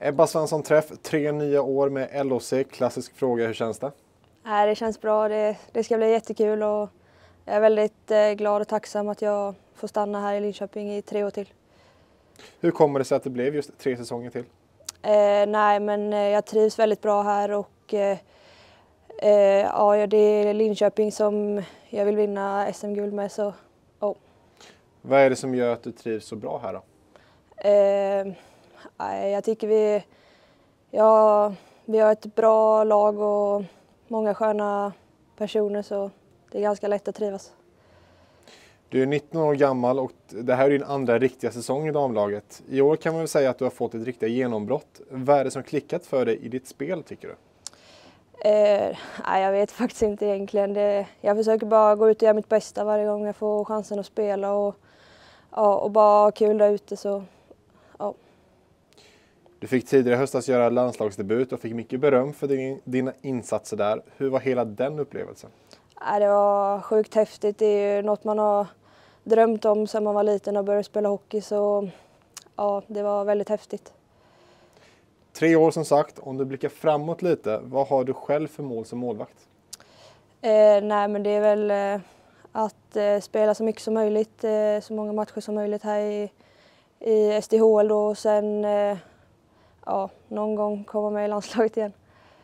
Ebba Svensson träff, tre nya år med LOC. Klassisk fråga, hur känns det? Nej, det känns bra. Det, det ska bli jättekul och jag är väldigt eh, glad och tacksam att jag får stanna här i Linköping i tre år till. Hur kommer det sig att det blev just tre säsonger till? Eh, nej, men eh, jag trivs väldigt bra här och eh, eh ja, det är Linköping som jag vill vinna SM-guld med. Så, oh. Vad är det som gör att du trivs så bra här då? Jag tycker vi, ja, vi har ett bra lag och många sköna personer så det är ganska lätt att trivas. Du är 19 år gammal och det här är din andra riktiga säsong i damlaget. I år kan man väl säga att du har fått ett riktigt genombrott. Vad är det som klickat för dig i ditt spel tycker du? Eh, jag vet faktiskt inte egentligen. Det, jag försöker bara gå ut och göra mitt bästa varje gång jag får chansen att spela och, ja, och bara ha kul där ute. Så, ja. Du fick tidigare i höstas göra landslagsdebut och fick mycket beröm för din, dina insatser där. Hur var hela den upplevelsen? Ja, det var sjukt häftigt. Det är ju något man har drömt om sedan man var liten och började spela hockey. Så ja, det var väldigt häftigt. Tre år som sagt. Om du blickar framåt lite, vad har du själv för mål som målvakt? Eh, nej, men det är väl eh, att eh, spela så mycket som möjligt, eh, så många matcher som möjligt här i, i SDHL då och sen eh, ja, någon gång komma med i landslaget igen.